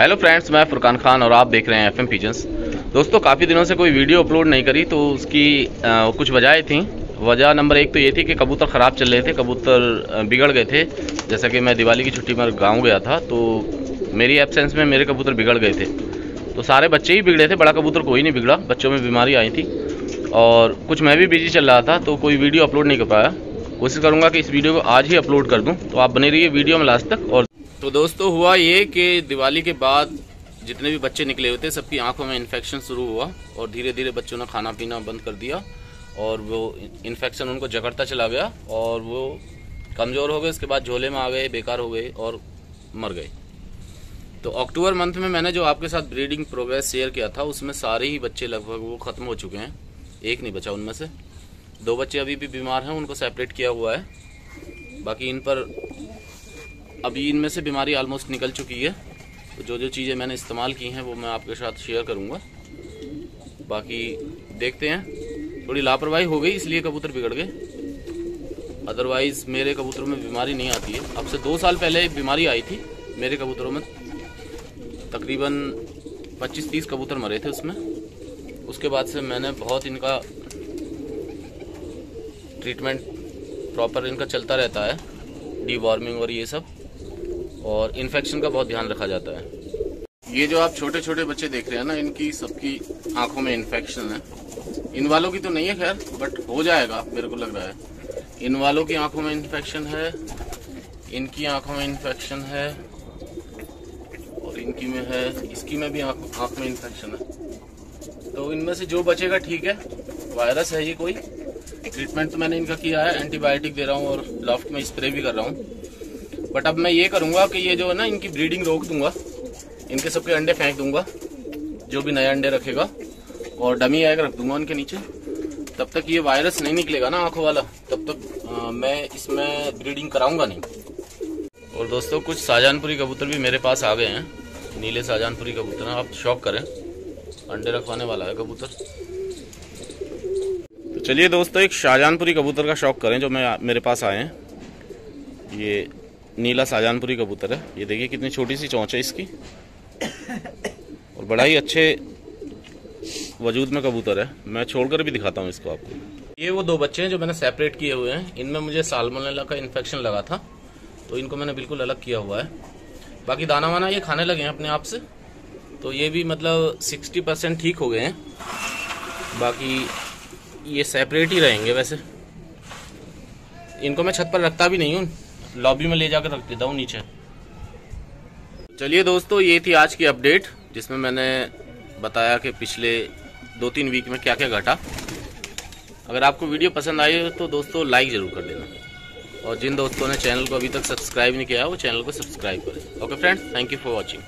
Hello friends मैं फुरकान खान और आप देख रहे हैं एफ़ एम दोस्तों काफ़ी दिनों से कोई वीडियो अपलोड नहीं करी तो उसकी आ, कुछ वजह थी। वजह नंबर एक तो ये थी कि कबूतर ख़राब चल रहे थे कबूतर बिगड़ गए थे। जैसा कि मैं दिवाली की छुट्टी में गाँव गया था तो मेरी एबसेंस में मेरे कबूतर बिगड़ गए थे। तो सारे बच्चे ही बिगड़े थे बड़ा कबूतर कोई नहीं बिगड़ा बच्चों में बीमारी आई थी। और कुछ मैं भी बिज़ी चल रहा था तो कोई वीडियो अपलोड नहीं कर पाया। कोशिश करूँगा कि इस वीडियो को आज ही अपलोड कर दूँ। तो आप बने रहिए वीडियो में लास्ट तक और तो दोस्तों, हुआ ये कि दिवाली के बाद जितने भी बच्चे निकले हुए थे, सबकी आँखों में इन्फेक्शन शुरू हुआ और धीरे धीरे बच्चों ने खाना पीना बंद कर दिया और वो इन्फेक्शन उनको जकड़ता चला गया और वो कमज़ोर हो गए, उसके बाद झोले में आ गए, बेकार हो गए और मर गए। तो अक्टूबर मंथ में मैंने जो आपके साथ ब्रीडिंग प्रोग्रेस शेयर किया था, उसमें सारे ही बच्चे लगभग वो ख़त्म हो चुके हैं। एक नहीं बचा उनमें से। दो बच्चे अभी भी बीमार हैं, उनको सेपरेट किया हुआ है। बाकी इन पर अभी इनमें से बीमारी ऑलमोस्ट निकल चुकी है। तो जो जो चीज़ें मैंने इस्तेमाल की हैं, वो मैं आपके साथ शेयर करूँगा। बाकी देखते हैं। थोड़ी लापरवाही हो गई, इसलिए कबूतर बिगड़ गए। अदरवाइज़ मेरे कबूतरों में बीमारी नहीं आती है। अब से दो साल पहले बीमारी आई थी, मेरे कबूतरों में। तकरीबन 25-30 कबूतर मरे थे उसमें। उसके बाद से मैंने बहुत इनका ट्रीटमेंट प्रॉपर इनका चलता रहता है। डी वार्मिंग और ये सब। और इन्फेक्शन का बहुत ध्यान रखा जाता है। ये जो आप छोटे छोटे बच्चे देख रहे हैं ना, इनकी सबकी आँखों में इन्फेक्शन है। इन वालों की तो नहीं है खैर बट हो जाएगा, मेरे को लग रहा है। इन वालों की आँखों में इन्फेक्शन है, इनकी आँखों में इन्फेक्शन है, और इनकी में है, इसकी में भी आँख में इन्फेक्शन है। तो इनमें से जो बचेगा ठीक है वायरस है ये कोई। ट्रीटमेंट तो मैंने इनका किया है एंटीबायोटिक दे रहा हूँ और लॉफ्ट में स्प्रे भी कर रहा हूँ। बट अब मैं ये करूँगा कि ये जो है ना इनकी ब्रीडिंग रोक दूँगा। इनके सबके अंडे फेंक दूँगा जो भी नया अंडे रखेगा। और डमी एग रख दूँगा उनके नीचे। तब तक ये वायरस नहीं निकलेगा ना आँखों वाला। तब तक आ, मैं इसमें ब्रीडिंग कराऊँगा नहीं। और दोस्तों कुछ शाहजहानपुरी कबूतर भी मेरे पास आ गए हैं। नीले शाहजहानपुरी कबूतर आप शौक करें। अंडे रखवाने वाला है कबूतर। तो चलिए दोस्तों एक शाहजहानपुरी कबूतर का शौक करें जो मैं मेरे पास आए हैं। ये नीला शाहजहानपुरी कबूतर है। ये देखिए कितनी छोटी सी चौंच है इसकी। और बड़ा ही अच्छे वजूद में कबूतर है। मैं छोड़कर भी दिखाता हूँ इसको आपको। ये वो दो बच्चे हैं जो मैंने सेपरेट किए हुए हैं। इनमें मुझे सालमोनेला का इन्फेक्शन लगा था तो इनको मैंने बिल्कुल अलग किया हुआ है। बाकी दाना वाना ये खाने लगे हैं अपने आप से। तो ये भी मतलब सिक्सटी परसेंट ठीक हो गए हैं। बाकी ये सेपरेट ही रहेंगे वैसे। इनको मैं छत पर रखता भी नहीं हूँ। लॉबी में ले जाकर रख देता हूँ नीचे। चलिए दोस्तों, ये थी आज की अपडेट, जिसमें मैंने बताया कि पिछले दो तीन वीक में क्या क्या घटा। अगर आपको वीडियो पसंद आई हो तो दोस्तों लाइक ज़रूर कर देना और जिन दोस्तों ने चैनल को अभी तक सब्सक्राइब नहीं किया वो चैनल को सब्सक्राइब करें। Okay friends thank you for watching